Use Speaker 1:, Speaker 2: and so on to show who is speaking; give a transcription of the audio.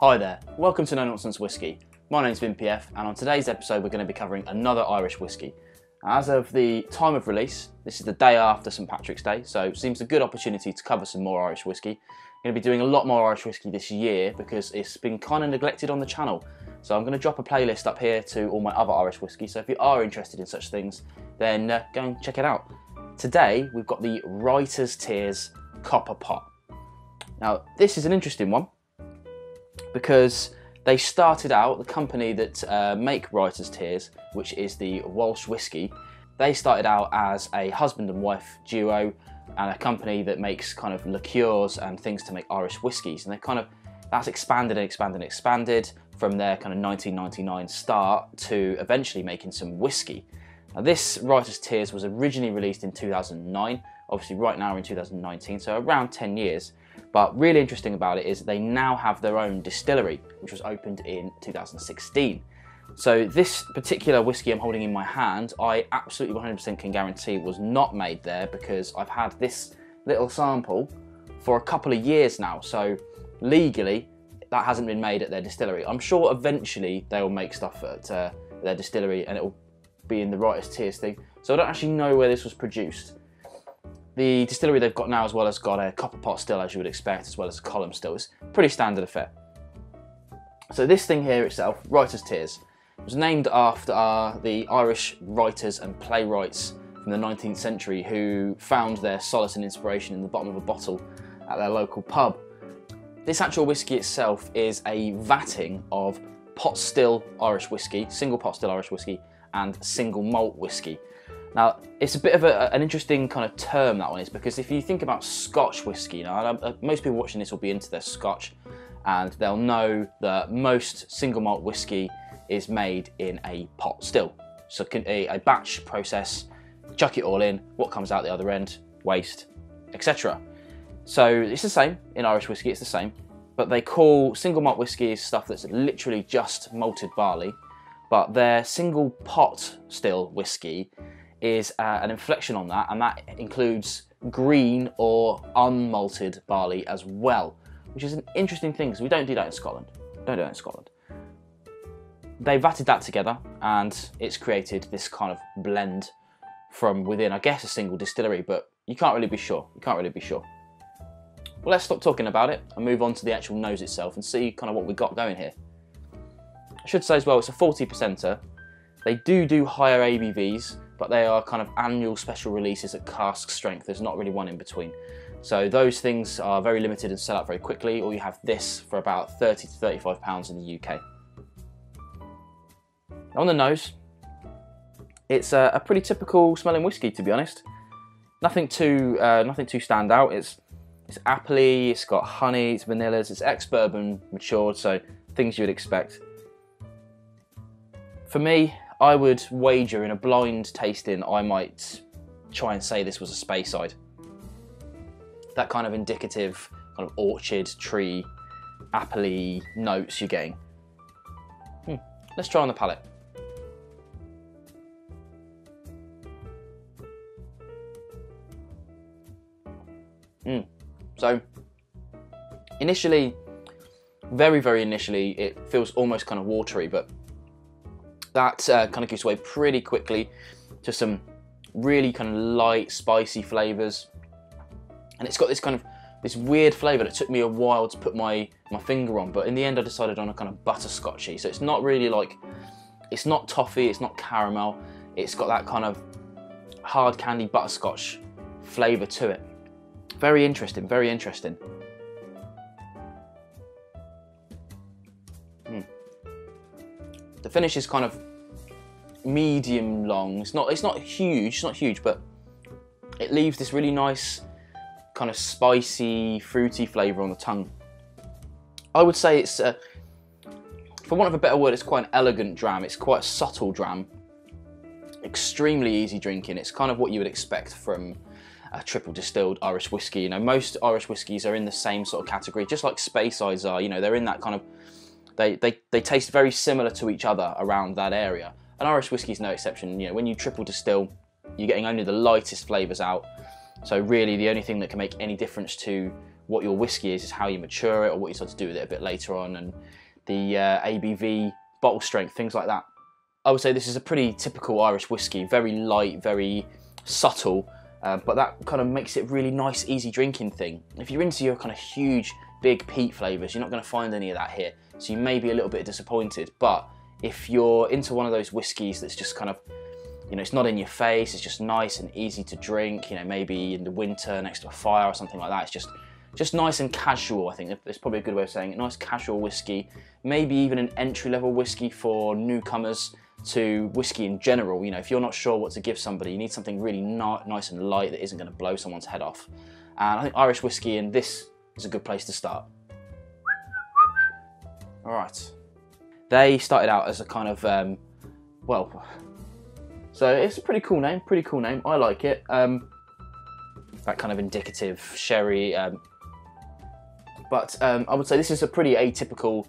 Speaker 1: Hi there, welcome to No Nonsense Whisky. My name's Vin PF, and on today's episode, we're going to be covering another Irish whisky. As of the time of release, this is the day after St Patrick's Day, so it seems a good opportunity to cover some more Irish whisky. I'm going to be doing a lot more Irish whisky this year because it's been kind of neglected on the channel. So I'm going to drop a playlist up here to all my other Irish whisky. So if you are interested in such things, then uh, go and check it out. Today we've got the Writer's Tears Copper Pot. Now this is an interesting one because they started out, the company that uh, make Writer's Tears, which is the Walsh Whiskey, they started out as a husband and wife duo and a company that makes kind of liqueurs and things to make Irish whiskies. And they kind of, that's expanded and expanded and expanded from their kind of 1999 start to eventually making some whiskey. Now this Writer's Tears was originally released in 2009, obviously right now we're in 2019, so around 10 years. But really interesting about it is they now have their own distillery, which was opened in 2016. So this particular whiskey I'm holding in my hand, I absolutely 100% can guarantee was not made there because I've had this little sample for a couple of years now. So legally, that hasn't been made at their distillery. I'm sure eventually they'll make stuff at uh, their distillery and it'll be in the Writer's Tears thing. So I don't actually know where this was produced. The distillery they've got now as well has got a copper pot still, as you would expect, as well as a column still. It's pretty standard affair. So this thing here itself, Writer's Tears, was named after uh, the Irish writers and playwrights from the 19th century who found their solace and inspiration in the bottom of a bottle at their local pub. This actual whiskey itself is a vatting of pot still Irish whiskey, single pot still Irish whiskey, and single malt whiskey. Now, it's a bit of a, an interesting kind of term that one is because if you think about Scotch whiskey, now uh, most people watching this will be into their Scotch, and they'll know that most single malt whiskey is made in a pot still. So a, a batch process, chuck it all in, what comes out the other end, waste, etc. So it's the same in Irish whiskey, it's the same, but they call single malt whiskey stuff that's literally just malted barley, but their single pot still whiskey is uh, an inflection on that, and that includes green or unmalted barley as well, which is an interesting thing because we don't do that in Scotland. Don't do that in Scotland. They vatted that together, and it's created this kind of blend from within, I guess, a single distillery, but you can't really be sure. You can't really be sure. Well, let's stop talking about it and move on to the actual nose itself and see kind of what we've got going here. I should say as well, it's a 40 percenter. They do do higher ABVs, but they are kind of annual special releases at cask strength. There's not really one in between. So those things are very limited and sell out very quickly, or you have this for about 30 to 35 pounds in the UK. On the nose, it's a, a pretty typical smelling whiskey, to be honest. Nothing too, uh, nothing too stand out. It's it's appley, it's got honey, it's vanillas, it's ex-bourbon matured, so things you would expect. For me, I would wager in a blind tasting, I might try and say this was a Speyside. That kind of indicative, kind of orchard, tree, appley notes you're getting. Hmm. Let's try on the palate. Mm. So, initially, very, very initially, it feels almost kind of watery, but that uh, kind of gives way pretty quickly to some really kind of light, spicy flavors. And it's got this kind of this weird flavor that took me a while to put my, my finger on, but in the end I decided on a kind of butterscotchy. So it's not really like, it's not toffee, it's not caramel, it's got that kind of hard candy butterscotch flavor to it. Very interesting, very interesting. Mm. The finish is kind of medium long. It's not it's not huge, it's not huge, but it leaves this really nice kind of spicy, fruity flavour on the tongue. I would say it's, a, for want of a better word, it's quite an elegant dram. It's quite a subtle dram. Extremely easy drinking. It's kind of what you would expect from a triple distilled Irish whiskey. You know, most Irish whiskies are in the same sort of category, just like Speysides are. You know, they're in that kind of, they, they, they taste very similar to each other around that area. And Irish whiskey is no exception. You know, when you triple distill, you're getting only the lightest flavours out. So really, the only thing that can make any difference to what your whiskey is is how you mature it or what you start to do with it a bit later on, and the uh, ABV, bottle strength, things like that. I would say this is a pretty typical Irish whiskey, very light, very subtle, uh, but that kind of makes it really nice, easy drinking thing. If you're into your kind of huge, big peat flavours, you're not going to find any of that here, so you may be a little bit disappointed. But if you're into one of those whiskies that's just kind of you know, it's not in your face, it's just nice and easy to drink, you know, maybe in the winter next to a fire or something like that. It's just just nice and casual, I think. It's probably a good way of saying it. Nice casual whiskey, maybe even an entry level whiskey for newcomers to whiskey in general. You know, if you're not sure what to give somebody, you need something really nice and light that isn't going to blow someone's head off. And I think Irish whiskey and this is a good place to start. All right. They started out as a kind of, um, well, so it's a pretty cool name, pretty cool name. I like it. Um, that kind of indicative sherry. Um, but um, I would say this is a pretty atypical